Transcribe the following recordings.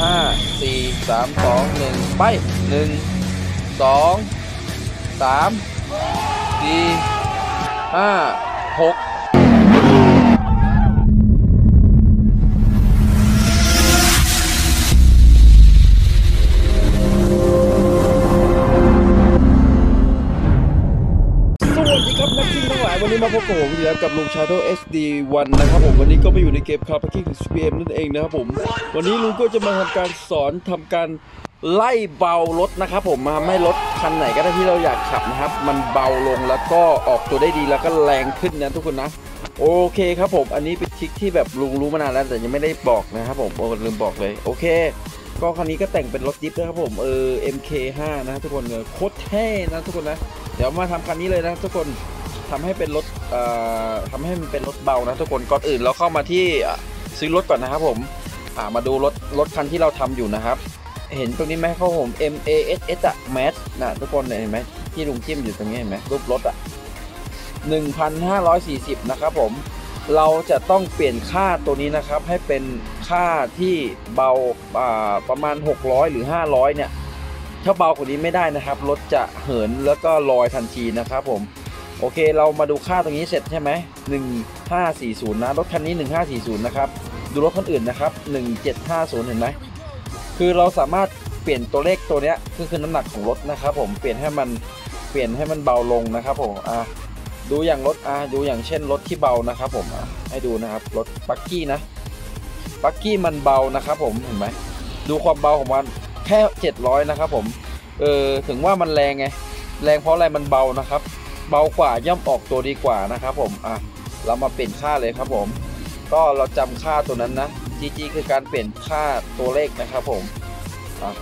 ห้าสี่สามสองหนึ่งไปหนึ่งสองสามสี่ห้าหก นี้มาพบกับผมอีกแล้วกับลุงชาโด SD1 นะครับผมวันนี้ก็มาอยู่ในเกมคาร์พักกิ้ง CPM นั่นเองนะครับผม วันนี้ลุงก็จะมาทำการสอนทำการไล่เบารถนะครับผมมาไม่รถคันไหนก็ได้ที่เราอยากขับนะครับ มันเบาลงแล้วก็ออกตัวได้ดีแล้วก็แรงขึ้นนะทุกคนนะ โอเคครับผมอันนี้เป็นทริคที่แบบลุงรู้มานานแล้วแต่ยังไม่ได้บอกนะครับผมโอ้ลืมบอกเลยโอเคก็คันนี้ก็แต่งเป็นรถจิ๊ปนะครับผมเออ MK5 นะทุกคนเออโคตรเท่นะทุกคนนะ เดี๋ยวมาทำคันนี้เลยนะทุกคน ทำให้เป็นรถเอ่อทำให้มันเป็นรถเบานะทุกคนก่อนอื่นเราเข้ามาที่ซื้อรถก่อนนะครับผมอ่ามาดูรถรถคันที่เราทำอยู่นะครับ เห็นตรงนี้ไหมครับผม M A S S อะ m a t นะทุกคนเห็นไหมที่ลุงจิ้มอยู่ตรงนี้เห็นไหมรูปรถอะ1,540 นะครับผม เราจะต้องเปลี่ยนค่าตัวนี้นะครับ ให้เป็นค่าที่เบาาประมาณ 600 หรือ 500 เนี่ย ถ้าเบากว่านี้ไม่ได้นะครับ รถจะเหินแล้วก็ลอยทันทีนะครับผม โอเคเรามาดูค่าตรงนี้เสร็จใช่ไหม1540นะรถคันนี้1540นะครับดูรถคนอื่นนะครับ1750เห็นไหมคือเราสามารถเปลี่ยนตัวเลขตัวเนี้ยคือคือน้ำหนักของรถนะครับ ผมเปลี่ยนให้มันเปลี่ยนให้มันเบาลงนะครับผมอะดูอย่างรถอะดูอย่างเช่นรถที่เบานะครับผมอะให้ดูนะครับรถบักกี้นะบักกี้มันเบานะครับผมเห็นไหมดูความเบาของมันแค่ 700 นะครับผม เออ ถึงว่ามันแรงไง แรงเพราะอะไรมันเบานะครับ เบากว่าย่อมออกตัวดีกว่านะครับผมอะเรามาเปลี่ยนค่าเลยครับผม ก็เราจำค่าตัวนั้นนะ GG คือการเปลี่ยนค่าตัวเลขนะครับผมอะ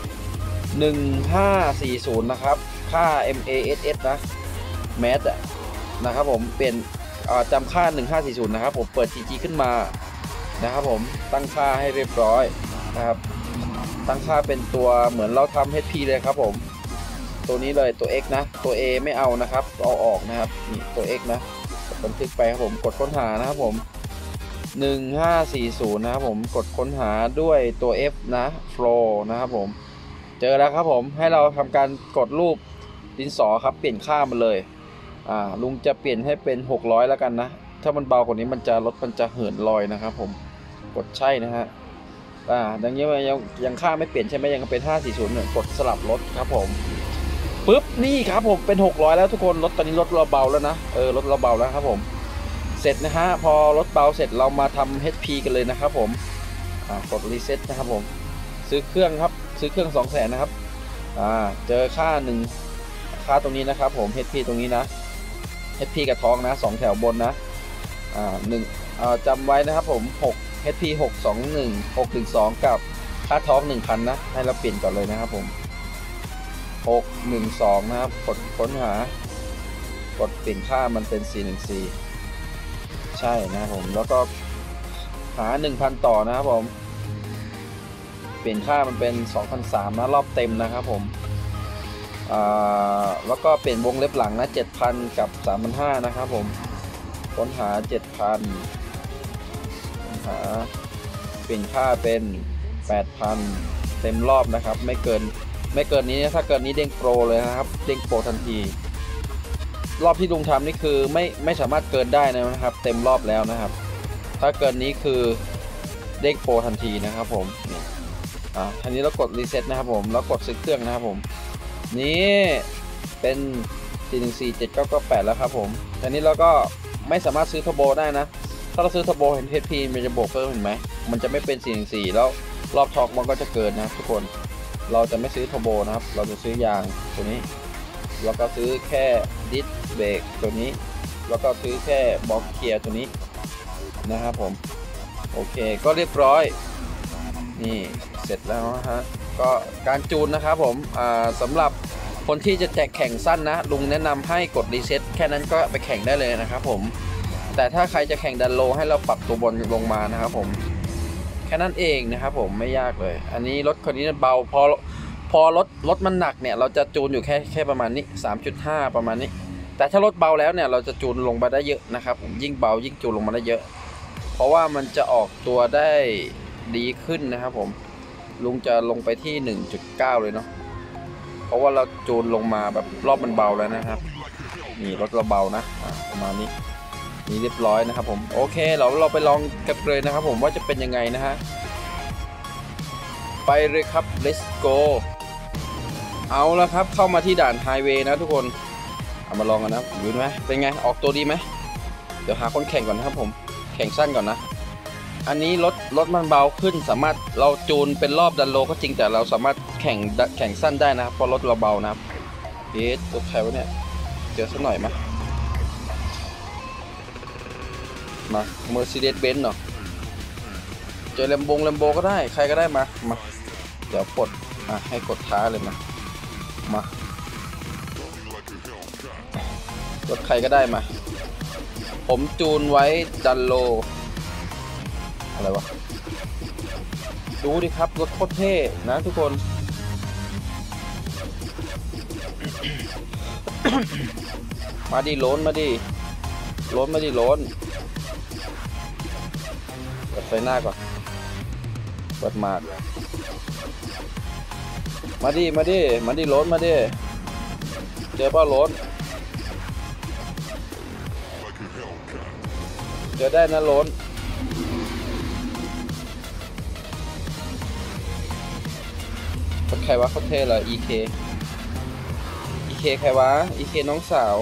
1540 นะครับ ค่า MASS นะแมสอะนะครับผมเปลี่ยนอ่าจำค่า 1540 นะครับผมเปิด GG ขึ้นมานะครับผมตั้งค่าให้เรียบร้อยนะครับตั้งค่าเป็นตัวเหมือนเราทำ HP เลยครับผม ตัวนี้เลยตัว X นะ ตัว A ไม่เอานะครับเอาออกนะครับนี่ตัว X นะบันทึกไปครับผมกดค้นหานะครับผม 1540 นะครับผมกดค้นหาด้วยตัว F นะ flow นะครับผม เจอแล้วครับผมให้เราทำการกดรูปดินสอครับเปลี่ยนค่ามันเลยอ่าลุงจะเปลี่ยนให้เป็น 600 แล้วกันนะ ถ้ามันเบากว่านี้มันจะรถมันจะเหินลอยนะครับผมกดใช่นะฮะอ่าดังนี้ยังยังค่าไม่เปลี่ยนใช่ไหมยังเป็น 540เนี่ยกดสลับรถครับผม ปุ๊บนี่ครับผมเป็น 600 แล้วทุกคนรถตอนนี้รถเราเบาแล้วนะเออรถเราเบาแล้วครับผม เสร็จนะฮะพอรถเบาเสร็จเรามาทำ HP กันเลยนะครับผมอ่ากดรีเซ็ตนะครับผมซื้อเครื่องครับซื้อเครื่อง2 0 0แสนนะครับอ่าเจอค่าหนึ่งค่าตรงนี้นะครับผม HP ตรงนี้นะ HP กับท้องนะสองแถวบนนะอ่าหนึ่งอ่าจำไว้นะครับผม6 HP 621 612 กับค่าท้อง 1,000 นะ ให้เราเปลี่ยนก่อนเลยนะครับผม 612 นะครับ กดค้นหา กดเปลี่ยนค่ามันเป็น 414 ใช่นะครับผม แล้วก็หา 1,000 ต่อนะครับผม เปลี่ยนค่ามันเป็น 2,003นะ รอบเต็มนะครับผม แล้วก็เปลี่ยนวงเล็บหลังนะ 7,000 กับ 3,500 นะครับผม ค้นหา 7,000หา เปลี่ยนค่าเป็น 8,000 เต็มรอบนะครับ ไม่เกิน ไม่เกินนี้ถ้าเกินนี้เด้งโปรเลยนะครับ เด้งโปรทันที รอบที่ลุงทำนี่คือไม่ไม่สามารถเกินได้นะครับ เต็มรอบแล้วนะครับ ถ้าเกินนี้คือเด้งโปรทันทีนะครับผมนี่อ่าทีนี้เรากดรีเซ็ตนะครับผมแล้วกดซื้อเครื่องนะครับผม นี่เป็น4147998แล้วครับผมทีนี้เราก็ไม่สามารถซื้อเทอร์โบได้นะ ถ้าเราซื้อเทอร์โบเห็น HP มันจะบวกเพิ่มเห็นไหม มันจะไม่เป็น 414 แล้วรอบ torque มันก็จะเกินนะทุกคน เราจะไม่ซื้อเทอร์โบนะครับ เราจะซื้อยางตัวนี้ แล้วก็ซื้อแค่ดิสเบรกตัวนี้ แล้วก็ซื้อแค่บล็อกเกียร์ตัวนี้นะครับผม โอเค ก็เรียบร้อย นี่เสร็จแล้วนะฮะ ก็การจูนนะครับผมอ่าสำหรับคนที่จะแจกแข่งสั้นนะ ลุงแนะนำให้กดรีเซ็ตแค่นั้นก็ไปแข่งได้เลยนะครับผม แต่ถ้าใครจะแข่งดันโลให้เราปรับตัวบนลงมานะครับผม แค่นั้นเองนะครับผมไม่ยากเลย อันนี้รถคนนี้เบาพอพอรถรถมันหนักเนี่ยเราจะจูนอยู่แค่แค่ประมาณนี้ 3.5 ประมาณนี้ แต่ถ้ารถเบาแล้วเนี่ยเราจะจูนลงมาได้เยอะนะครับผมยิ่งเบายิ่งจูนลงมาได้เยอะ เพราะว่ามันจะออกตัวได้ดีขึ้นนะครับผมลุงจะลงไปที่ 1.9 เลยเนาะเพราะว่าเราจูนลงมาแบบรอบมันเบาแล้วนะครับ นี่รถเราเบานะประมาณนี้ นี่เรียบร้อยนะครับผมโอเคเราเราไปลองกันเลยนะครับผมว่าจะเป็นยังไงนะฮะไปเลยครับ let's go เอาละครับเข้ามาที่ด่านไฮเวย์นะทุกคนเอามาลองกันนะดูไหมเป็นไงออกตัวดีไหมเดี๋ยวหาคนแข่งก่อนนะครับผมแข่งสั้นก่อนนะ อันนี้รถรถมันเบาขึ้นสามารถเราจูนเป็นรอบดันโลก็จริงแต่เราสามารถแข่งแข่งสั้นได้นะครับเพราะรถเราเบานะครับเอ๊ะรถใครวะเนี่ยเจอสักหน่อยไหม มา Mercedes-Benz เนาะเจอแลมโบงแลมโบก็ได้ใครก็ได้มามาเดี๋ยวกดอะให้กดท้าเลยมา มารถใครก็ได้มา ผมจูนไว้ดันโล อะไรวะ ดูดิครับ รถโคตรเท่นะทุกคน มาดิล้นมาดิล้นมาดิล้น เปิดไฟหน้าก่อน เปิดมาดมาดิ มาดิ มาดิโล้นมาดิ เจอป้าโล้นเจอได้นะโล้นคนใครวะเขาเท่เหรอ EK EK ใครวะ EK น้องสาว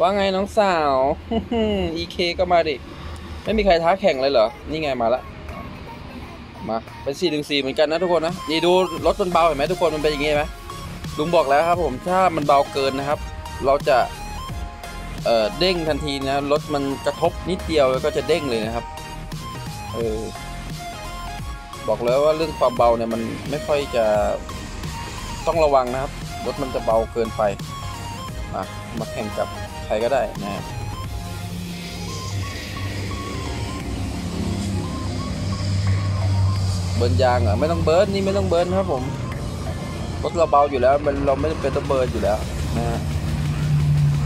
ว่าไงน้องสาว EK ก็มาดิ ไม่มีใครท้าแข่งเลยเหรอ นี่ไงมาละ มา เป็น4 1 4เหมือนกันนะทุกคนนะ นี่ดูรถมันเบาเห็นไหมทุกคนมันเป็นอย่างงี้ไหมลุงบอกแล้วครับผมถ้ามันเบาเกินนะครับ เราจะ เอ่อเด้งทันทีนะรถมันกระทบนิดเดียวแล้วก็จะเด้งเลยนะครับ เออ บอกแล้วว่าเรื่องความเบาเนี่ยมันไม่ค่อยจะต้องระวังนะครับ รถมันจะเบาเกินไป มามาแข่งกับใครก็ได้นะเบิ บิร์นยางเหรอะไม่ต้องเบิร์นนี่ไม่ต้องเบิร์นครับผมรถเราเบาอยู่แล้วมันเราไม่เป็นต้องเบิร์นอยู่แล้วนะฮะ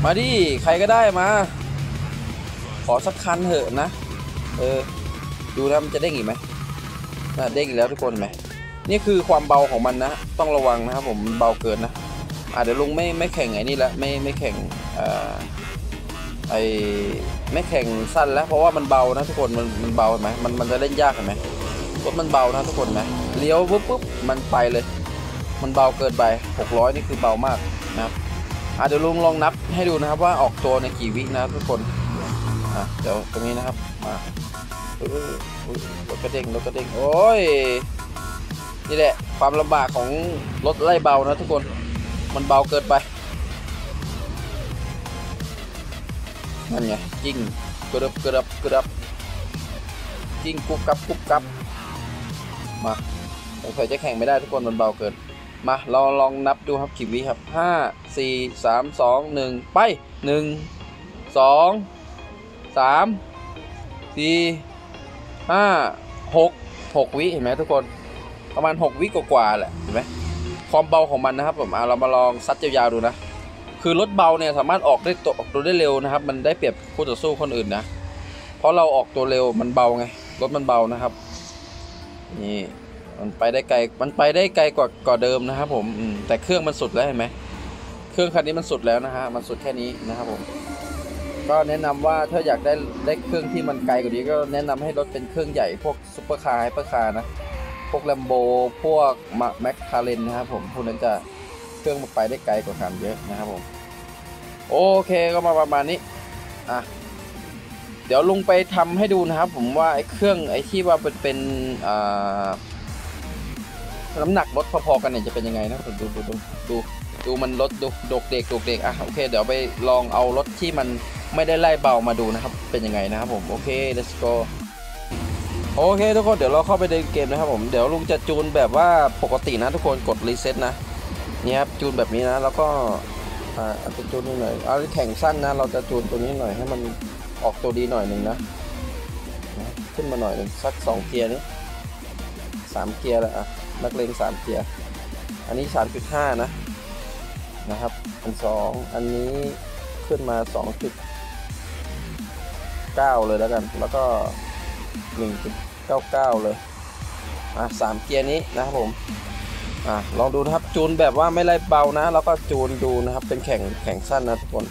มาดิใครก็ได้มา ขอสักคันเถอะนะ เออ ดูนะมันจะเด้งอีกไหมน่ะเด้งอีกแล้วทุกคนเห็นไหมนี่คือความเบาของมันนะ ต้องระวังนะครับผมเบาเกินนะอ่าเดี๋ยวลุงไม่ไม่แข่งไอ้นี่ละไม่ไม่แข่งอ่าไอไม่แข่งสั้นแล้ว เพราะว่ามันเบานะทุกคนมันมันเบาเห็นไหมมันมันจะเล่นยากเห็นไหม รถมันเบานะทุกคนนไหมเลี้ยวปุ๊บปุ๊บมันไปเลย มันเบาเกินไป 600 นี่คือเบามากนะครับอ่าเดี๋ยวลุงลองนับให้ดูนะครับว่าออกตัวในกี่วินะทุกคนอะเดี๋ยวตรงนี้นะครับมารถกระเด้งรถกระเด้งโอ้ยนี่แหละความลำบากของรถไล่เบานะทุกคนมันเบาเกินไปนั่นไงจิ้งกระดับกระดับกระดับจิ้งกุบกับกุบกับ มาสงสัยจะแข่งไม่ได้ทุกคนมันเบาเกิน มาเราลองนับดูครับกี่วิครับห้าสี่สามสองหนึ่งไปหนึ่งสองสามสี่ห้าหกหกวิเห็นไหมทุกคนประมาณ 6 วิกว่าๆแหละเห็นไหมความเบาของมันนะครับผมเอาเรามาลองซัดยาวๆดูนะ คือรถเบาเนี่ยสามารถออกได้ตัวออกตัวได้เร็วนะครับ มันได้เปรียบคู่ต่อสู้คนอื่นนะ เพราะเราออกตัวเร็วมันเบาไงรถมันเบานะครับ นี่มันไปได้ไกลมันไปได้ไกลกว่ากว่าเดิมนะครับผมแต่เครื่องมันสุดแล้วเห็นไหมเครื่องคันนี้มันสุดแล้วนะฮะมันสุดแค่นี้นะครับผมก็แนะนำว่าถ้าอยากได้ได้เครื่องที่มันไกลกว่านี้ก็แนะนำให้รถเป็นเครื่องใหญ่พวกซุปเปอร์คาร์ไฮเปอร์คาร์นะพวก Lambo พวกแม็กคาเรนนะครับผมพวกนั้นจะเครื่องมันไปได้ไกลกว่ากันเยอะนะครับผมโอเคก็มาประมาณนี้อะ เดี๋ยวลุงไปทำให้ดูนะครับ ผมว่าไอ้เครื่องไอ้ที่ว่าเป็นเป็นน้ำหนักรถพอๆกันเนี่ยจะเป็นยังไงนะดูดูดูดูดูมันรถดูดกเด็กดกเด็กอะโอเค เดี๋ยวไปลองเอารถที่มันไม่ได้ไล่เบามาดูนะครับ เป็นยังไงนะครับผมโอเค let's go โอเคทุกคนเดี๋ยวเราเข้าไปในเกมนะครับผมเดี๋ยวลุงจะจูนแบบว่าปกตินะทุกคนกดรีเซ็ตนะนี่ครับจูนแบบนี้นะแล้วก็อ่าอาจจะจูนนิดหน่อยเอาแข่งสั้นนะ เราจะจูนตัวนี้หน่อยให้มัน ออกตัวดีหน่อยหนึ่งนะนะขึ้นมาหน่อยหนึ่งสักสองเกียร์นี้สามเกียร์แล้วอะนักเลงสามเกียร์ อันนี้สามจุดห้านะนะครับ อันสองอันนี้ขึ้นมาสองจุดเก้าเลยแล้วกัน แล้วก็1.99เลยอะสามเกียร์นี้นะครับผมอะลองดูนะครับจูนแบบว่าไม่ไล่เบานะ แล้วก็จูนดูนะครับเป็นแข่งแข่งสั้นนะทุกคน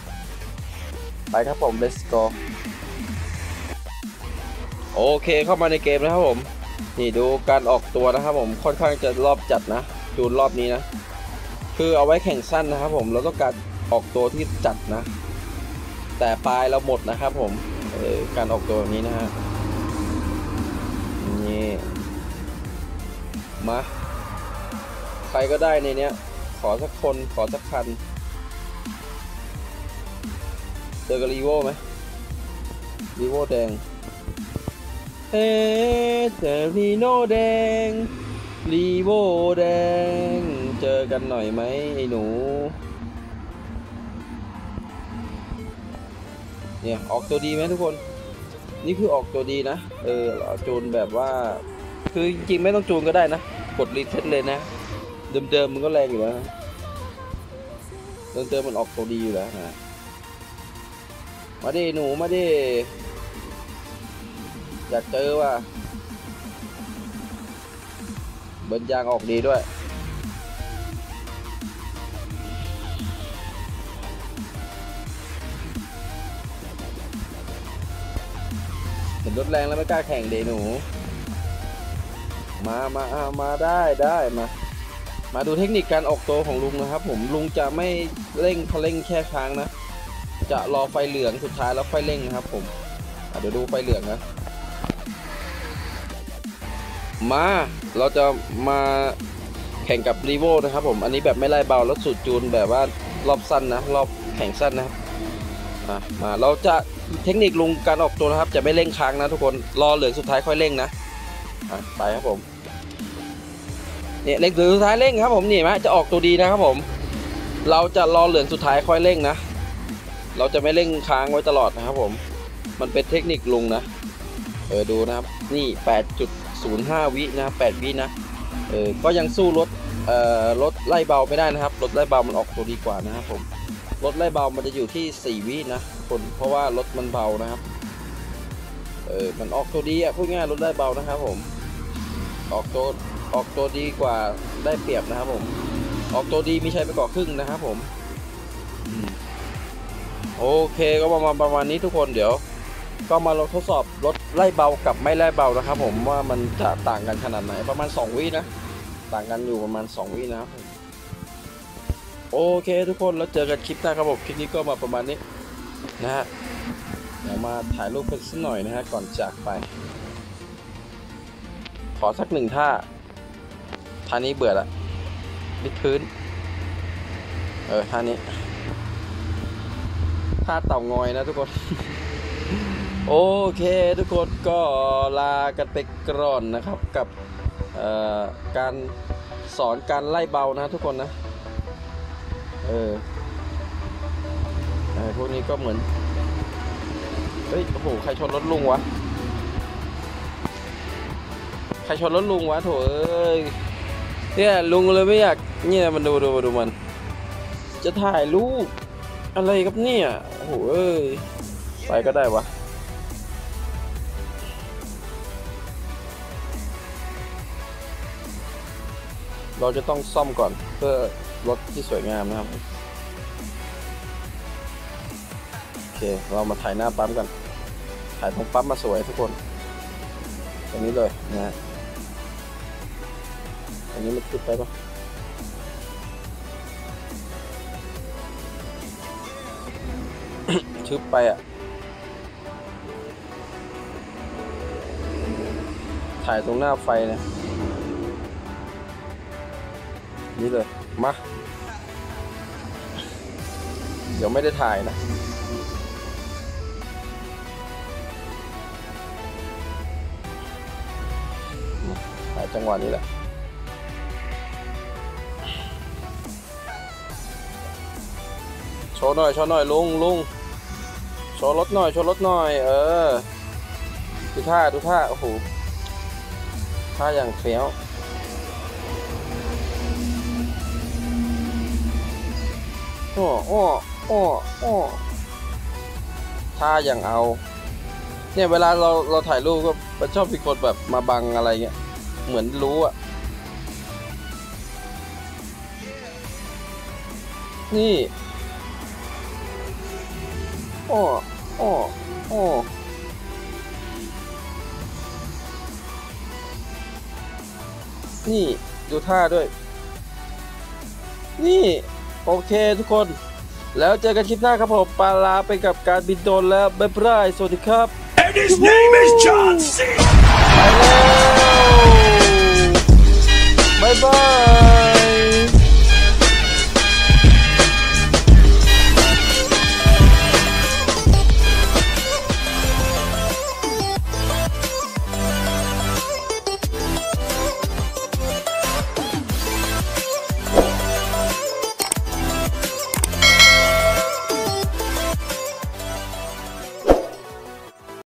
ไปครับผม let's go โอเคเข้ามาในเกมนะครับผม นี่ดูการออกตัวนะครับผมค่อนข้างจะรอบจัดนะจูรอบนี้นะ คือเอาไว้แข่งสั้นนะครับผมเราต้องการออกตัวที่จัดนะ แต่ปลายเราหมดนะครับผมออการออกตัวแบบนี้นะฮะนี่มาใครก็ได้ในเนี้ย ขอสักคนขอสักคัน เจอกับรีโวไหมรีโวแดงเฮ้เจอ Revo แดง Revo แดง เจอกันหน่อยไหมไอ้หนูเนี่ยออกตัวดีไหมทุกคน นี่คือออกตัวดีนะเออจูนแบบว่า คือจริงๆไม่ต้องจูนก็ได้นะ กดรีเซ็ตเลยนะ เดิมๆมันก็แรงอยู่แล้วเดิมๆมันออกตัวดีอยู่แล้วนะ มาดิหนูมาดิอยากเจอว่ะ burn ยางออกดีด้วย เห็นรถแรงแล้วไม่กล้าแข่งเดหนู มามาอามาได้ได้มา มาดูเทคนิคการออกตัวของลุงนะครับ ผมลุงจะไม่เร่งเขาเร่งแค่ค้างนะ จะรอไฟเหลืองสุดท้ายแล้วค่อยเร่งนะครับผมเดี๋ยวดูไฟเหลืองนะ มาเราจะมาแข่งกับรีโวนะครับผม อันนี้แบบไม่ไล่เบาแล้วสูตรจูนแบบว่ารอบสั้นนะ รอบแข่งสั้นนะครับมาเราจะเทคนิคลุงการออกตัวนะครับ จะไม่เร่งค้างนะทุกคนรอเหลืองสุดท้ายค่อยเร่งนะไปครับผมเนี่ยเหลืองสุดท้ายเร่งครับผมนี่ไหมจะออกตัวดีนะครับผม เราจะรอเหลืองสุดท้ายค่อยเร่งนะ เราจะไม่เร่งค้างไว้ตลอดนะครับผม มันเป็นเทคนิคลุงนะ เออดูนะครับ นี่ 8.05 วินะ8วินะ เออ ก็ยังสู้รถ เอ่อ รถไล่เบาไม่ได้นะครับ รถไล่เบามันออกตัวดีกว่านะครับผม รถไล่เบามันจะอยู่ที่ 4 วินะคน เพราะว่ารถมันเบานะครับ เออ มันออกตัวดีอะพูดง่ายรถไล่เบานะครับผม ออกตัวออกตัวดีกว่าได้เปรียบนะครับผม ออกตัวดีมีชัยไปกว่าครึ่งนะครับผมอืม โอเคก็ประมาณประมาณนี้ทุกคนเดี๋ยว ก็มาลองทดสอบรถไล่เบากับไม่ไล่เบานะครับ ผมว่ามันจะต่างกันขนาดไหนประมาณ 2 วินะ ต่างกันอยู่ประมาณ 2 วินะครับโอเคทุกคนแล้วเจอกันคลิปหน้าครับผมคลิปนี้ก็มาประมาณนี้นะฮะเดี๋ยวมาถ่ายรูปกันสักหน่อยนะฮะก่อนจากไป ขอสักหนึ่งท่าท่านี้เบื่อละมิดพื้น เออท่านี้ ท่าเต่างอยนะทุกคน โอเคทุกคนก็ลากันไปก่อนนะครับกับการสอนการไล่เบานะทุกคนนะ เออไอพวกนี้ก็เหมือน เฮ้ย โอ้โห ใครชนรถลุงวะ ใครชนรถลุงวะโถเอ้ย เนี่ยลุงเลยไม่อยาก เนี่ยมันดูดูดูมัน จะถ่ายรูป อะไรครับเนี่ยโอ้โหเอ้ยไปก็ได้วะเราจะต้องซ่อมก่อนเพื่อรถที่สวยงามนะครับ โอเค เรามาถ่ายหน้าปั๊มกัน ถ่ายตรงปั๊มมาสวยทุกคนตรงนี้เลยนะฮะตรงนี้มันติดไปปะ ชึบไปอะ ถ่ายตรงหน้าไฟนะนี่เลย มา เดี๋ยวไม่ได้ถ่ายนะถ่ายจังหวะนี้แหละโชว์หน่อยโชว์หน่อยลุงลุง โชว์รถหน่อย โชว์รถหน่อย เออ ดูท่า ดูท่า โอ้โห ท่าอย่างเฟี้ยว โอ้โอ้โอ้โอ้ท่าอย่างเอา เนี่ยเวลาเราเราถ่ายรูปก็มันชอบมีคนแบบมาบังอะไรเงี้ย เหมือนรู้อะนี่ โอ้โอ้โอ้นี่ดูท่าด้วย นี่ โอเคทุกคน แล้วเจอกันคลิปหน้าครับผม ปาลาไปกับการบินโดนแล้วบ๊ายบายสวัสดีครับ And his name is John C. ไปแล้วบ๊ายบาย